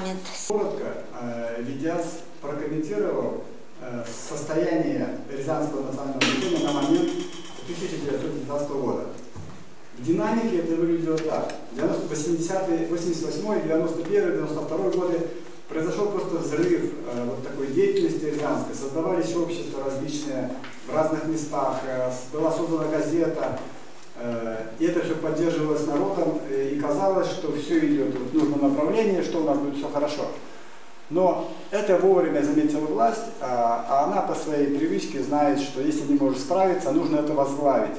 момент. Коротко, э, Ведяс прокомментировал э, состояние Рязанского национального движения на момент 1919 года. В динамике это выглядело так. 80-е, 88 91 92 годы произошел просто взрыв э, вот такой деятельности Рязанской. Создавались общества различные в разных местах. Э, была создана газета. Э, и это все поддерживалось народом. э, И казалось, что все идет в нужном направлении, что у нас будет все хорошо. Но это вовремя заметила власть, а а она по своей привычке знает, что если не может справиться, нужно это возглавить.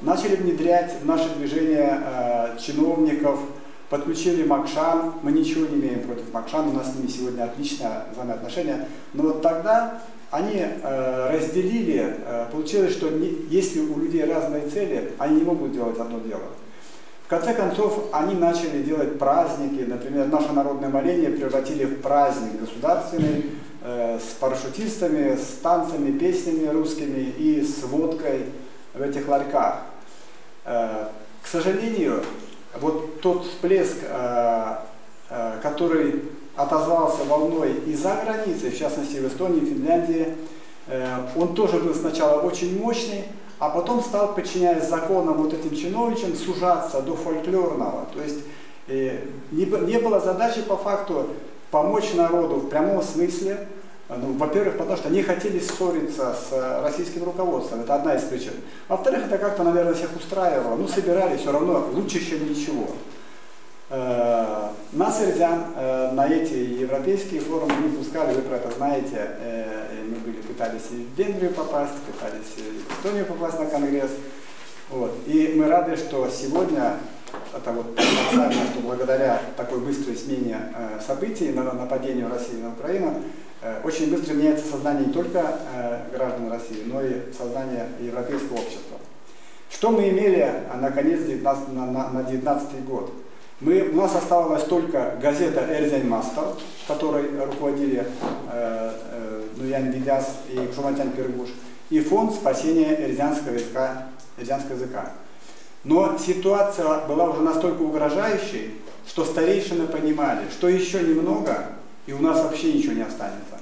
Начали внедрять в наше движение э, чиновников, подключили Макшан. Мы ничего не имеем против Макшан, у нас с ними сегодня отличные взаимоотношения. Но вот тогда они э, разделили, э, получилось, что если у людей разные цели, они не могут делать одно дело. В конце концов, они начали делать праздники, например, наше народное моление превратили в праздник государственный, э, с парашютистами, с танцами, песнями русскими и с водкой в этих ларьках. К сожалению, вот тот всплеск, который отозвался волной и за границей, в частности в Эстонии, Финляндии, э, он тоже был сначала очень мощный, а потом стал, подчиняясь законам вот этим чиновничьим, сужаться до фольклорного. То есть э, не, было задачи по факту помочь народу в прямом смысле, ну, во-первых, потому что не хотели ссориться с э, российским руководством, это одна из причин. Во-вторых, это как-то, наверное, всех устраивало. Ну, собирали все равно лучше, чем ничего. Э, Нас, ирзян, э, на эти европейские форумы не пускали, вы про это знаете. Э, Мы были, пытались и в Венгрию попасть, пытались и в Эстонию попасть на конгресс. Вот. И мы рады, что сегодня, это вот что благодаря такой быстрой смене событий, на нападению России на Украину, очень быстро меняется сознание не только граждан России, но и сознание европейского общества. Что мы имели а, наконец 19, на, на, на 19 год? Мы, у нас оставалась только газета «Эрзень Мастер», которой руководили э, э, Нуян Видяс и Шуматян Пергуш, и фонд спасения эрзянского языка, эрзянского языка. Но ситуация была уже настолько угрожающей, что старейшины понимали, что еще немного, и у нас вообще ничего не останется.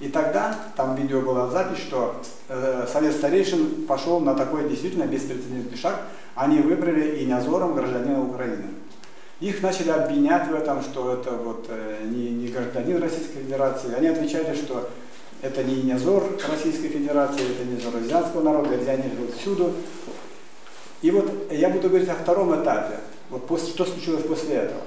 И тогда, там видео была запись, что э, Совет старейшин пошел на такой действительно беспрецедентный шаг. Они выбрали Инязором гражданина Украины. Их начали обвинять в этом, что это вот э, не, не гражданин Российской Федерации. Они отвечали, что это не Инязор Российской Федерации, это не азиатского народа, азиане живут всюду. И вот я буду говорить о втором этапе, вот после, что случилось после этого.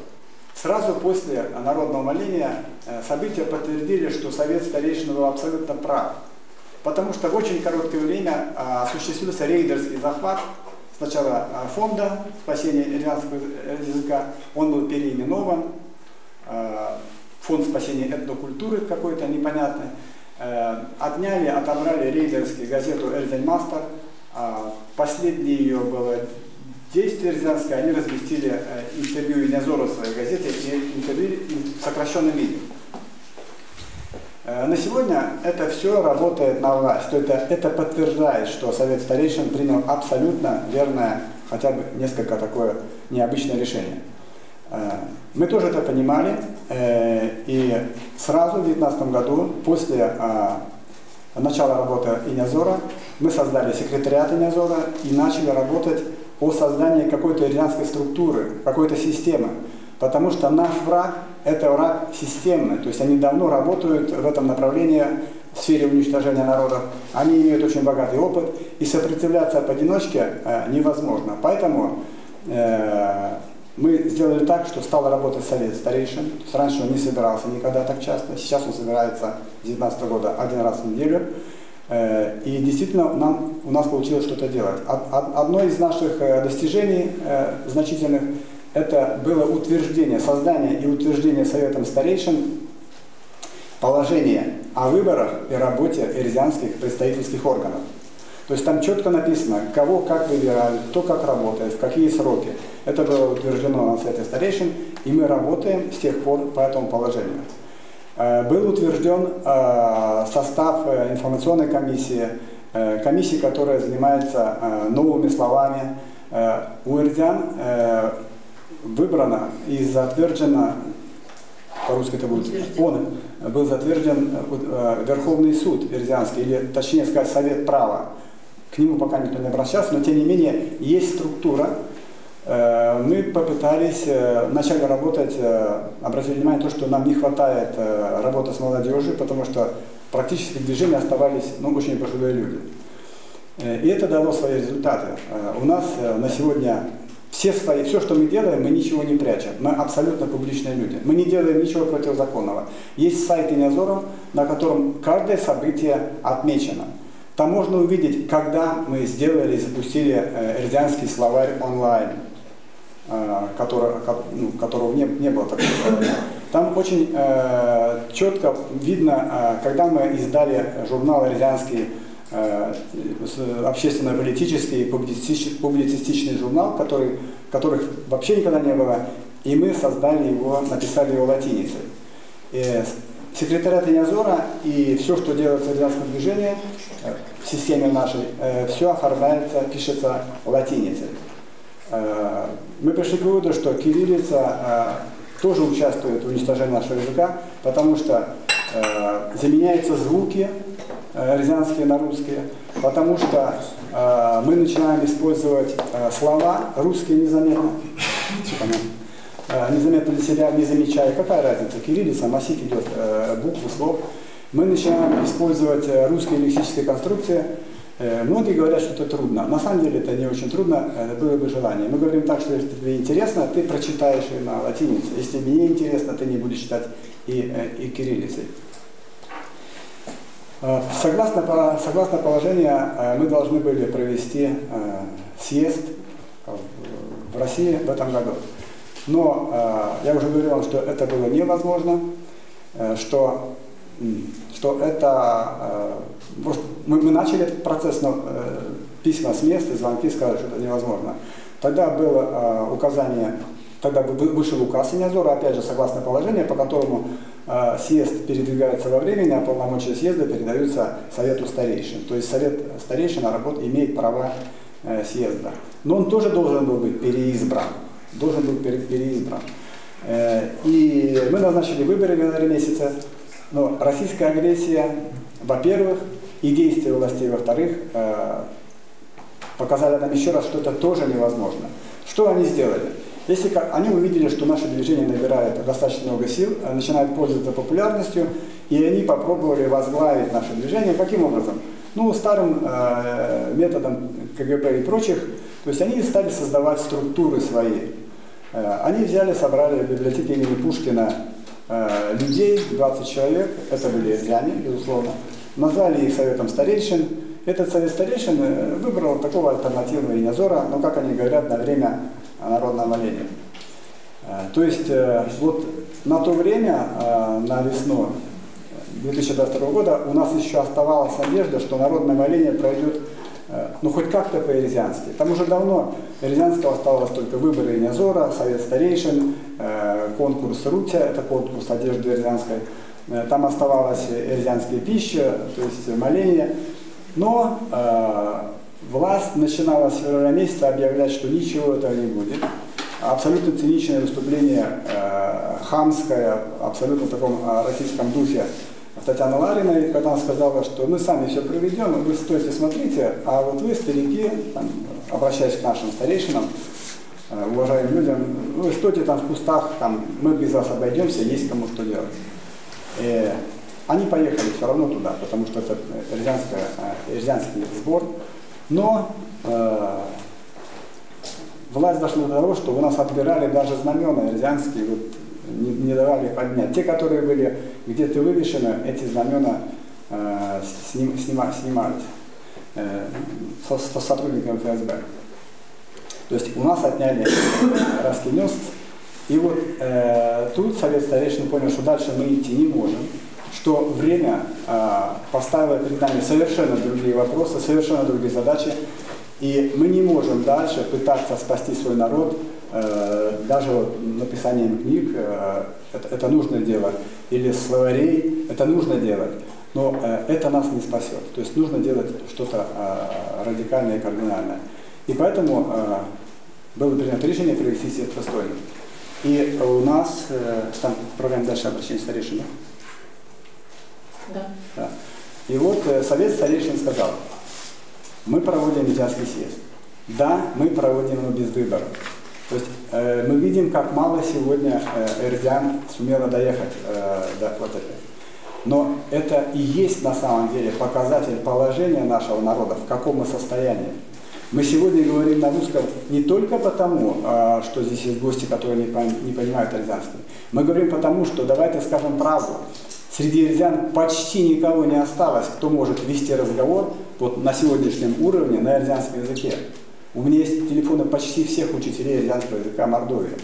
Сразу после народного моления э, события подтвердили, что Совет старейшин был абсолютно прав. Потому что в очень короткое время а, осуществился рейдерский захват сначала а, фонда спасения ирландского языка, он был переименован, а, фонд спасения этнокультуры какой-то непонятный, Э, отняли, отобрали рейдерские газету «Эрзень Мастер», а, последнее ее было действие Рязанское, они разместили э, интервью Инязора в своей газете и интервью в сокращенном виде. Э, На сегодня это все работает на власть. То это, это подтверждает, что Совет старейшин принял абсолютно верное, хотя бы несколько такое необычное решение. Э, Мы тоже это понимали, э, и сразу в 2019 году, после а, начала работы Инязора, мы создали секретариат Инязора и начали работать о создании какой-то ирландской структуры, какой-то системы. Потому что наш враг – это враг системный, то есть они давно работают в этом направлении в сфере уничтожения народов. Они имеют очень богатый опыт, и сопротивляться поодиночке э, невозможно. Поэтому э, мы сделали так, что стал работать совет старейшин. То есть раньше он не собирался никогда так часто, сейчас он собирается с 2019 года один раз в неделю. Э, И действительно нам, у нас получилось что-то делать. Од- од- Одно из наших достижений значительных – это было утверждение, создание и утверждение Советом старейшин положения о выборах и работе эрзианских представительских органов. То есть там четко написано, кого как выбирают, кто как работает, в какие сроки. Это было утверждено на Совете старейшин, и мы работаем с тех пор по этому положению. Э, Был утвержден э, состав э, информационной комиссии, комиссии, которая занимается новыми словами. У эрзян э, выбрано и затверждено по по-русски это будет, он был затвержден э, Верховный суд Верзианский, или точнее сказать Совет права. К нему пока никто не обращался, но тем не менее есть структура. Э, мы попытались э, вначале работать, обратили внимание на то, что нам не хватает работы с молодежью, потому что практически в движении оставались ну, очень пожилые люди. И это дало свои результаты. У нас на сегодня все свои, все, что мы делаем, мы ничего не прячем. Мы абсолютно публичные люди. Мы не делаем ничего противозаконного. Есть сайт Инязоров, на котором каждое событие отмечено. Там можно увидеть, когда мы сделали и запустили э, эрзианский словарь онлайн, э, который, ну, которого не, не было такого. Там очень э, четко видно, э, когда мы издали журнал «Эрзианский общественно-политический публицистичный журнал, который, которых вообще никогда не было, и мы создали его, написали его латиницей. И секретариат Инязора и все, что делается в гражданском движении, э, в системе нашей, э, все оформляется, пишется латиницей. Мы пришли к выводу, что кириллица тоже участвует в уничтожении нашего языка, потому что заменяются звуки, Э, рязанские на русские, потому что э, мы начинаем использовать э, слова русские незаметно, э, незаметно для себя, не замечая, какая разница, кириллица, масик идет э, буквы, слов. Мы начинаем использовать э, русские лексические конструкции, э, Многие говорят, что это трудно. На самом деле это не очень трудно, это было бы желание. Мы говорим так, что если тебе интересно, ты прочитаешь и на латинице. Если тебе не интересно, ты не будешь читать и, и кириллицей. Э, согласно, согласно положению, э, мы должны были провести э, съезд в России в этом году. Но я уже говорил вам, что это было невозможно, что, что это... Мы, мы начали этот процесс, но письма с места, звонки сказали, что это невозможно. Тогда было указание, тогда вышел указ Инязора, опять же, согласно положению, по которому а, съезд передвигается во времени, а полномочия съезда передаются Совету старейшин. То есть Совет старейшин работ, имеет права э, съезда. Но он тоже должен был быть переизбран. Должен был переизбран. Э, и мы назначили выборы в январе месяце. Но российская агрессия, во-первых, и действия властей, во-вторых, э, показали нам еще раз, что это тоже невозможно. Что они сделали? Если они увидели, что наше движение набирает достаточно много сил, э, начинает пользоваться популярностью, и они попробовали возглавить наше движение. Каким образом? Ну, старым э, методом КГБ и прочих, то есть они стали создавать структуры свои. Э, они взяли, собрали в библиотеке имени Пушкина э, людей, 20 человек, это были ирзяне, безусловно, назвали их советом старейшин. Этот совет старейшин выбрал такого альтернативного Инязора, но, как они говорят, на время народное моление. Э, то есть э, вот на то время, э, на весну 2022 года, у нас еще оставалась надежда, что народное моление пройдет ну хоть как-то по-эрзиански. Там уже давно Эрзианского оставалось только выборы Инязора, Совет старейшин, конкурс Рутя, это конкурс одежды эрзианской. Там оставалась эрзианская пища, то есть моление. Но власть начинала с февраля месяца объявлять, что ничего этого не будет. Абсолютно циничное выступление, э, хамское, абсолютно в таком э, российском духе Татьяны Лариной, когда она сказала, что мы сами все проведем, вы стойте, смотрите, а вот вы, старики, там, обращаясь к нашим старейшинам, э, уважаемым людям, вы стойте там в кустах, там, мы без вас обойдемся, есть кому что делать. И они поехали все равно туда, потому что это Рязанский сбор, но э, власть дошла до того, что у нас отбирали даже знамена рязанские, вот, не, не давали поднять. Те, которые были где-то вывешены, эти знамена э, сним, снима, снимались э, со, со сотрудниками ФСБ. То есть у нас отняли Раский нес. И вот э, тут Совет Старейшин понял, что дальше мы идти не можем что время э, поставило перед нами совершенно другие вопросы, совершенно другие задачи, и мы не можем дальше пытаться спасти свой народ, э, даже вот написанием книг, э, это, это нужно делать, или словарей, это нужно делать, но э, это нас не спасет. То есть нужно делать что-то э, радикальное и кардинальное. И поэтому э, было принято решение провести съезд достойный. И у нас, э, там отправляем дальше обращение старейшин, да? И вот э, Совет старейшин сказал, мы проводим Медианский съезд. Да, мы проводим его без выборов. То есть э, мы видим, как мало сегодня э, Эрдиан сумела доехать э, до вот этого. Но это и есть на самом деле показатель положения нашего народа, в каком мы состоянии. Мы сегодня говорим на русском не только потому, э, что здесь есть гости, которые не, пон- не понимают эрзианский. Мы говорим потому, что давайте скажем правду. Среди эрзиан почти никого не осталось, кто может вести разговор вот на сегодняшнем уровне на эрзианском языке. У меня есть телефоны почти всех учителей эрзианского языка Мордовии.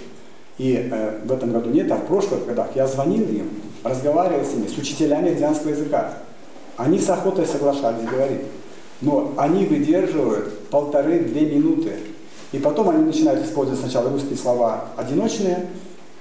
И э, в этом году нет, а в прошлых годах я звонил им, разговаривал с ними, с учителями эрзианского языка. Они с охотой соглашались говорить. Но они выдерживают полторы-две минуты. И потом они начинают использовать сначала русские слова одиночные,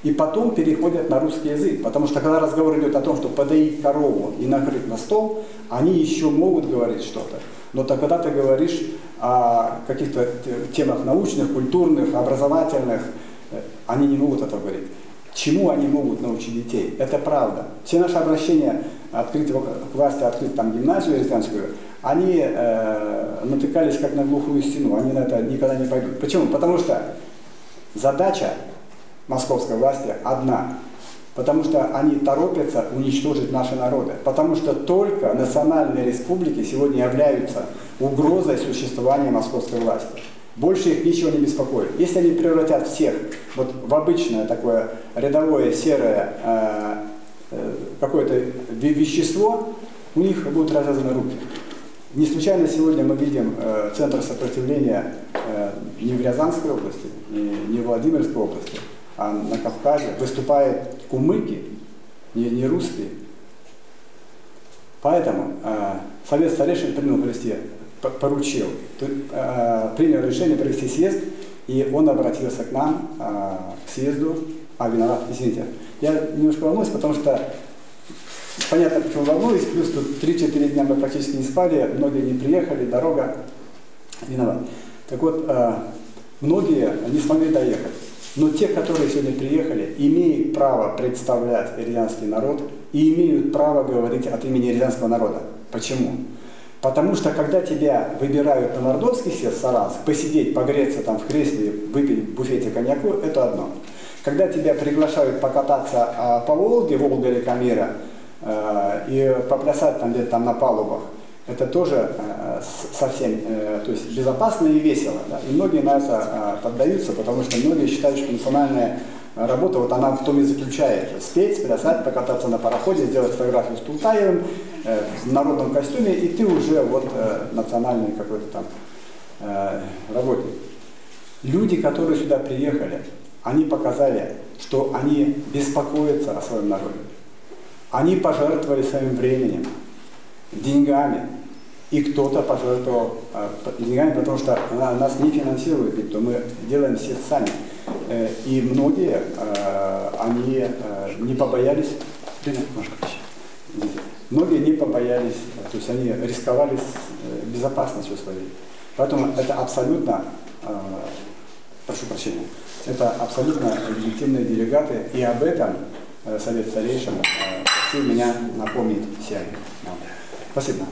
и потом переходят на русский язык. Потому что когда разговор идет о том, что подоить корову и накрыть на стол, они еще могут говорить что-то. Но то, когда ты говоришь о каких-то те- темах научных, культурных, образовательных, э, они не могут это говорить. Чему они могут научить детей? Это правда. Все наши обращения открыть к власти, открыть там гимназию резидентскую, они э, натыкались как на глухую стену, они на это никогда не пойдут. Почему? Потому что задача московской власти одна. Потому что они торопятся уничтожить наши народы. Потому что только национальные республики сегодня являются угрозой существования московской власти. Больше их ничего не беспокоит. Если они превратят всех вот в обычное такое рядовое серое э, э, какое-то ве- вещество, у них будут развязаны руки. Не случайно сегодня мы видим э, центр сопротивления э, не в Рязанской области, не, не в Владимирской области, а на Кавказе. Выступают кумыки, не, не русские. Поэтому э, Совет старейшин принял провести, поручил, э, принял решение провести съезд, и он обратился к нам, э, к съезду, а, виноват, извините. Я немножко волнуюсь, потому что Понятно, почему волнуюсь, плюс тут 3-4 дня мы практически не спали, многие не приехали, дорога виноват. Так вот, э, многие не смогли доехать. Но те, которые сегодня приехали, имеют право представлять ирянский народ и имеют право говорить от имени ирянского народа. Почему? Потому что когда тебя выбирают на Мордовский съезд Саранск, посидеть, погреться там в кресле, выпить в буфете коньяку, это одно. Когда тебя приглашают покататься а, по Волге, Волга-река Мира, э, и поплясать там где-то там на палубах, это тоже э, совсем э, то есть безопасно и весело. Да? И многие на это э, поддаются, потому что многие считают, что национальная работа, вот она в том и заключается. Спеть, плясать, покататься на пароходе, сделать фотографию с Тултаевым э, в народном костюме, и ты уже вот э, национальный какой-то там э, работник. Люди, которые сюда приехали, они показали, что они беспокоятся о своем народе. Они пожертвовали своим временем, деньгами, и кто-то пожертвовал деньгами, потому что на- нас не финансирует никто, мы делаем все сами. Э, и многие, э, они э, не побоялись, многие не побоялись, то есть они рисковали с э, безопасностью своей. Поэтому это абсолютно, прошу прощения, это абсолютно легитимные делегаты, и об этом э, Совет Старейшин просил меня напомнить всем. Спасибо.